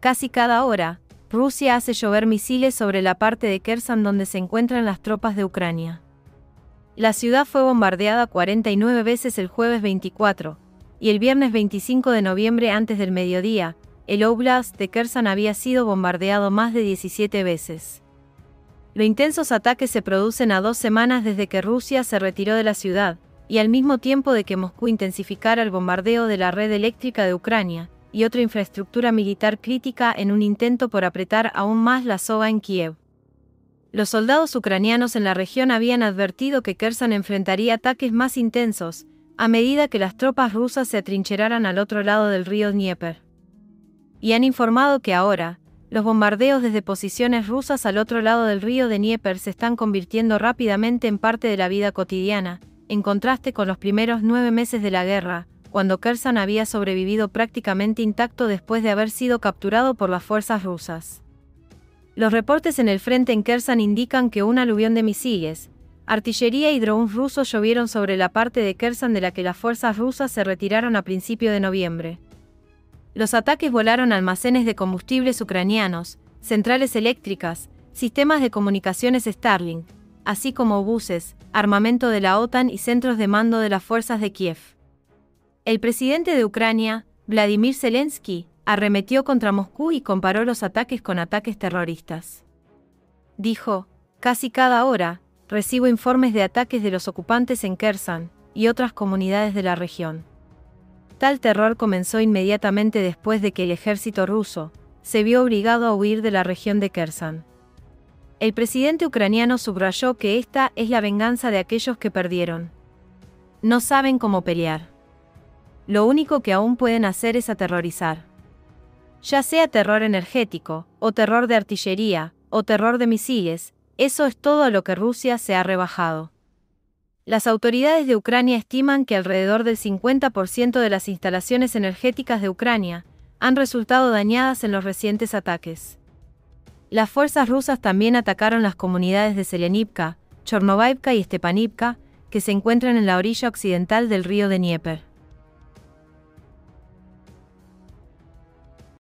Casi cada hora, Rusia hace llover misiles sobre la parte de Kherson donde se encuentran las tropas de Ucrania. La ciudad fue bombardeada 49 veces el jueves 24, y el viernes 25 de noviembre antes del mediodía, el Oblast de Kherson había sido bombardeado más de 17 veces. Los intensos ataques se producen a dos semanas desde que Rusia se retiró de la ciudad, y al mismo tiempo de que Moscú intensificara el bombardeo de la red eléctrica de Ucrania, y otra infraestructura militar crítica en un intento por apretar aún más la soga en Kiev. Los soldados ucranianos en la región habían advertido que Kherson enfrentaría ataques más intensos, a medida que las tropas rusas se atrincheraran al otro lado del río Dnieper. Y han informado que ahora, los bombardeos desde posiciones rusas al otro lado del río de Dnieper se están convirtiendo rápidamente en parte de la vida cotidiana, en contraste con los primeros nueve meses de la guerra, cuando Kherson había sobrevivido prácticamente intacto después de haber sido capturado por las fuerzas rusas. Los reportes en el frente en Kherson indican que un aluvión de misiles, artillería y drones rusos llovieron sobre la parte de Kherson de la que las fuerzas rusas se retiraron a principio de noviembre. Los ataques volaron almacenes de combustibles ucranianos, centrales eléctricas, sistemas de comunicaciones Starlink, así como buses, armamento de la OTAN y centros de mando de las fuerzas de Kiev. El presidente de Ucrania, Vladimir Zelensky, arremetió contra Moscú y comparó los ataques con ataques terroristas. Dijo, casi cada hora, recibo informes de ataques de los ocupantes en Kherson y otras comunidades de la región. Tal terror comenzó inmediatamente después de que el ejército ruso se vio obligado a huir de la región de Kherson. El presidente ucraniano subrayó que esta es la venganza de aquellos que perdieron. No saben cómo pelear lo único que aún pueden hacer es aterrorizar. Ya sea terror energético, o terror de artillería, o terror de misiles, eso es todo a lo que Rusia se ha rebajado. Las autoridades de Ucrania estiman que alrededor del 50% de las instalaciones energéticas de Ucrania han resultado dañadas en los recientes ataques. Las fuerzas rusas también atacaron las comunidades de Selenivka, Chornovaivka y Stepanivka, que se encuentran en la orilla occidental del río de Dnieper.